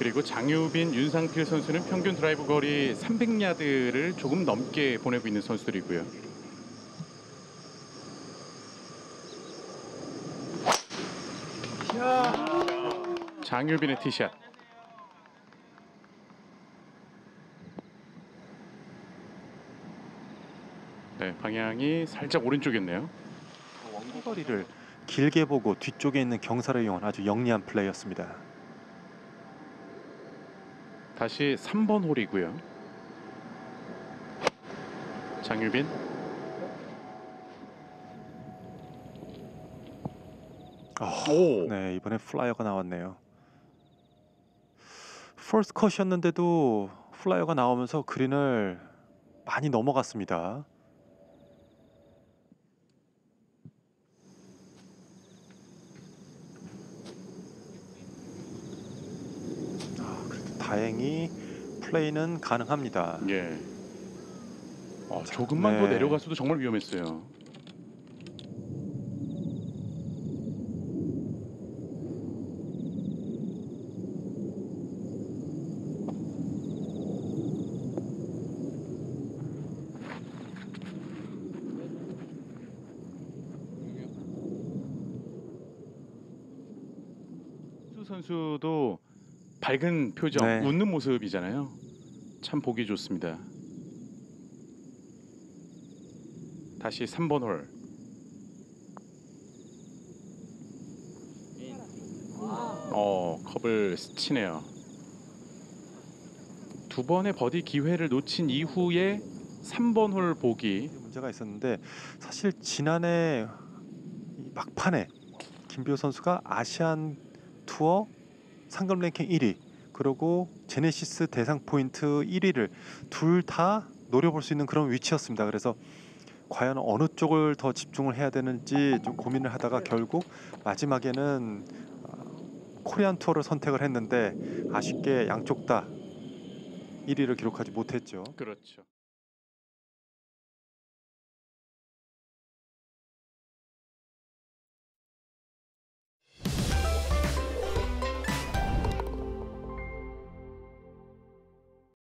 그리고 장유빈, 윤상필 선수는 평균 드라이브 거리 300야드를 조금 넘게 보내고 있는 선수들이고요. 장유빈의 티샷. 네, 방향이 살짝 오른쪽이었네요. 거리를 길게 보고 뒤쪽에 있는 경사를 이용한 아주 영리한 플레이였습니다. 다시 3번 홀이고요. 장유빈. 어, 오. 네 이번에 flyer가 나왔네요. first cut이었는데도 flyer가 나오면서 그린을 많이 넘어갔습니다. 아, 그래도 다행히 플레이는 가능합니다. 예. 어, 조금만 더 네. 내려갔어도 정말 위험했어요. 수 선수도 밝은 표정, 네. 웃는 모습이잖아요. 참 보기 좋습니다. 다시 3번 홀. 어, 컵을 스치네요. 두 번의 버디 기회를 놓친 이후에 3번 홀 보기. 문제가 있었는데 사실 지난해 이 막판에 김비호 선수가 아시안 투어 상금 랭킹 1위 그리고 제네시스 대상 포인트 1위를 둘 다 노려볼 수 있는 그런 위치였습니다. 그래서 과연 어느 쪽을 더 집중을 해야 되는지 좀 고민을 하다가 결국 마지막에는 어, 코리안 투어를 선택을 했는데 아쉽게 양쪽 다 1위를 기록하지 못했죠. 그렇죠.